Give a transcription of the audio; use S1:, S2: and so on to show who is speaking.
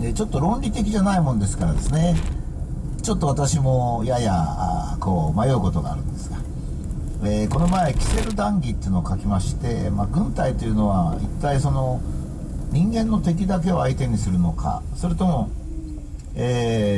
S1: でちょっと論理的じゃないもんですからですね。ちょっと私もややこう迷うことがあるんですが、えー、この前キセル談義っていうのを書きまして、まあ、軍隊というのは一体その人間の敵だけを相手にするのかそれとも、